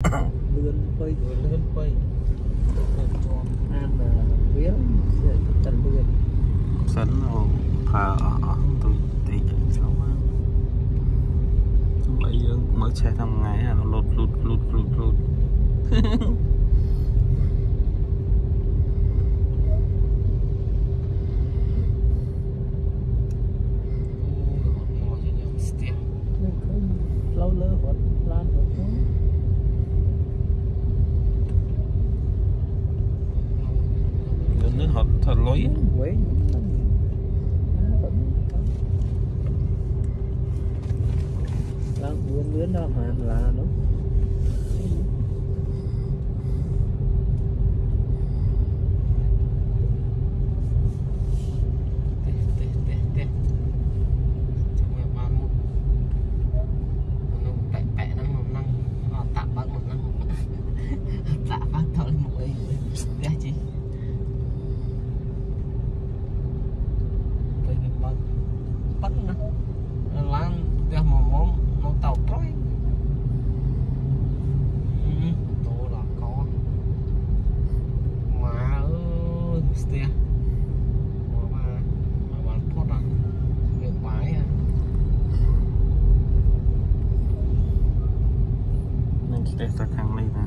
លឿនពេកលឿនពេកទៅជាប់អានវាតែលឿនសិនអូផើអស់អស់ទៅតិចចូលមកបីយើងមើលឆេះតាមថ្ងៃអាលូតលូតលូតលូតលូត nó hợp thật lối ấy. đang uốn lươn đó mà là đúng. ប៉ិនណាឡានផ្ទះមកមកមកតោប្រយតោដល់កម៉ាអើយស្ទះ មកបានមកបានផុតអត់វាបាយហ่ะ នឹងស្ទះទៅខាងនេះណា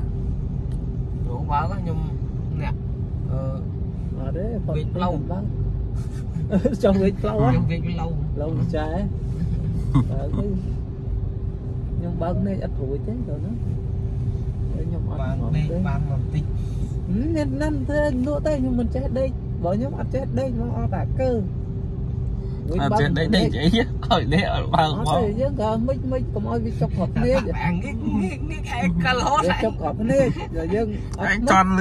ព្រោះបើកខ្ញុំអ្នកអឺ អត់ទេ វិញផ្លូវ ឡើងចង់វិញផ្លូវហ៎ ខ្ញុំវិញវាឡូវ ឡូវចែបើទៅខ្ញុំបើកនេះ chồng việc lâu á việc lâu. Lâu trái ờ, nhưng bận này ít hụi chứ rồi nó nhưng mà bạn đây bạn mà tích nên năn thế nữa đây nhưng mình chết đây bỏ nhóm ăn chết đây nó đã cơ. À, chuyện đây đấy chứ. Hỏi đây ở bằng mà chứ cơ mít mít cũng ơi bị chọc hộp nế bạn cái cái cái cái lỗ này. chọc hộp nế rồi dân anh toàn